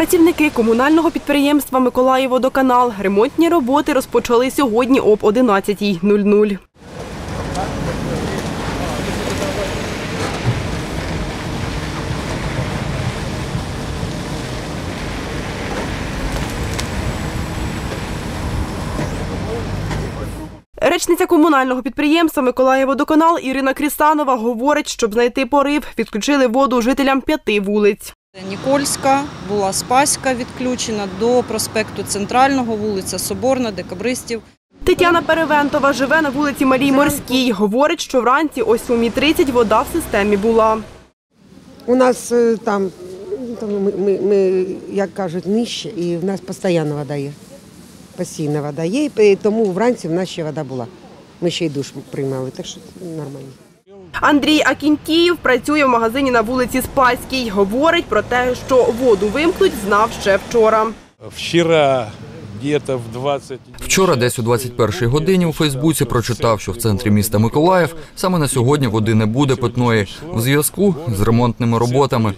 Працівники комунального підприємства Миколаївводоканал ремонтні роботи розпочали сьогодні об 11.00. Речниця комунального підприємства Миколаївводоканал Ірина Крісанова говорить, щоб знайти порив, відключили воду жителям п'яти вулиць. Нікольська, була Спаська відключена до проспекту Центрального, вулиця Соборна, Декабристів. Тетяна Перевентова живе на вулиці Малій Морській. Говорить, що вранці о 7.30 вода в системі була. У нас е, там, там ми, ми, ми, як кажуть, нижче, і в нас постійно вода є. Постійна вода є, і тому вранці в нас ще вода була. Ми ще й душ приймали, так що нормально. Андрій Акінтіїв працює в магазині на вулиці Спаській. Говорить про те, що воду вимкнуть, знав ще вчора. Вчора где-то в 20... Вчора, десь о 21-й годині, у Фейсбуці прочитав, що в центрі міста Миколаїв саме на сьогодні води не буде питної в зв'язку з ремонтними роботами.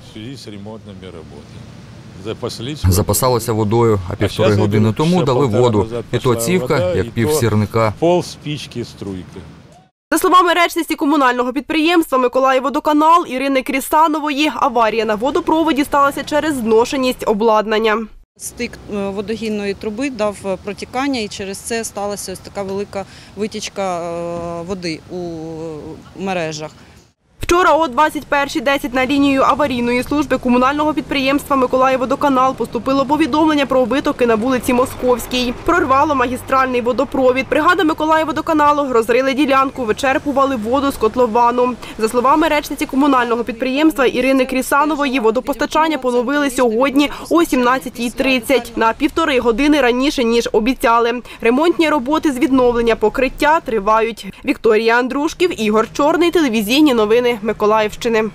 Запасалися водою, а півтори години тому дали воду. І то цівка, як пів сірника. Пол спички струйка. Словами речниці комунального підприємства Миколаївводоканал Ірини Крісанової, аварія на водопроводі сталася через зношеність обладнання. Стик е, водогінної труби дав е, протікання, і через це сталася ось така велика витічка е, води у мережах. Вчора о 21.10 на лінію аварійної служби комунального підприємства Миколаївводоканал поступило повідомлення про витоки на вулиці Московській. Прорвало магістральний водопровід. Бригада Миколаївводоканалу розрили ділянку, вичерпували воду з котловану. За словами речниці комунального підприємства Ірини Крісанової, водопостачання поновили сьогодні о 17.30 на півтори години раніше ніж обіцяли. Ремонтні роботи з відновлення покриття тривають. Вікторія Андрушків, Ігор Чорний, телевізійні новини Миколаївщини.